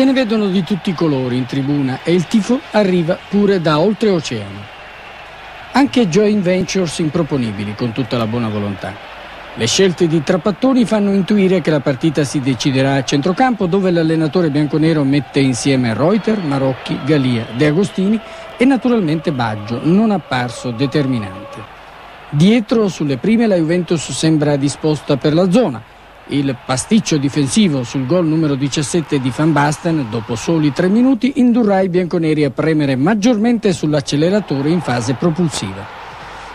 Se ne vedono di tutti i colori in tribuna e il tifo arriva pure da oltreoceano. Anche joint ventures improponibili con tutta la buona volontà. Le scelte di Trapattoni fanno intuire che la partita si deciderà a centrocampo dove l'allenatore bianconero mette insieme Reuter, Marocchi, Galia, De Agostini e naturalmente Baggio, non apparso determinante. Dietro sulle prime la Juventus sembra disposta per la zona. Il pasticcio difensivo sul gol numero 17 di Van Basten, dopo soli tre minuti, indurrà i bianconeri a premere maggiormente sull'acceleratore in fase propulsiva.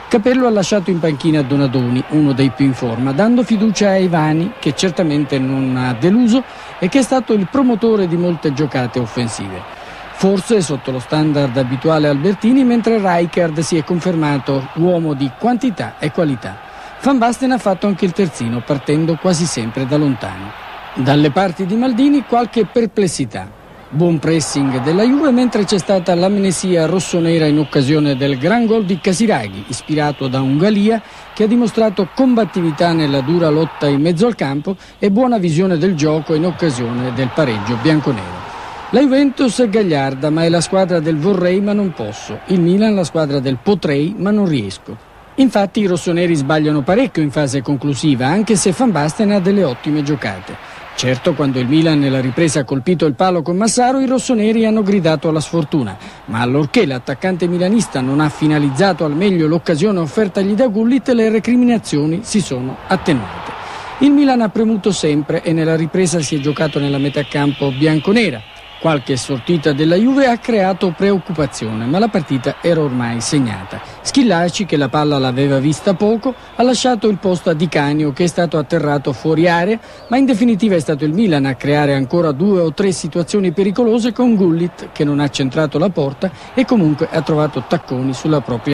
Capello ha lasciato in panchina Donadoni, uno dei più in forma, dando fiducia a Ivani, che certamente non ha deluso e che è stato il promotore di molte giocate offensive forse sotto lo standard abituale Albertini, mentre Rijkaard si è confermato uomo di quantità e qualità. Van Basten ha fatto anche il terzino, partendo quasi sempre da lontano. Dalle parti di Maldini qualche perplessità. Buon pressing della Juve mentre c'è stata l'amnesia rossonera in occasione del gran gol di Casiraghi, ispirato da Ungalia, che ha dimostrato combattività nella dura lotta in mezzo al campo e buona visione del gioco in occasione del pareggio bianconero. La Juventus è gagliarda, ma è la squadra del vorrei ma non posso. Il Milan la squadra del potrei ma non riesco. Infatti i rossoneri sbagliano parecchio in fase conclusiva, anche se Van Basten ha delle ottime giocate. Certo, quando il Milan nella ripresa ha colpito il palo con Massaro, i rossoneri hanno gridato alla sfortuna, ma allorché l'attaccante milanista non ha finalizzato al meglio l'occasione offertagli da Gullit, le recriminazioni si sono attenuate. Il Milan ha premuto sempre e nella ripresa si è giocato nella metà campo bianconera. Qualche sortita della Juve ha creato preoccupazione, ma la partita era ormai segnata. Schillaci, che la palla l'aveva vista poco, ha lasciato il posto a Di Canio, che è stato atterrato fuori area, ma in definitiva è stato il Milan a creare ancora due o tre situazioni pericolose con Gullit, che non ha centrato la porta e comunque ha trovato tacconi sulla propria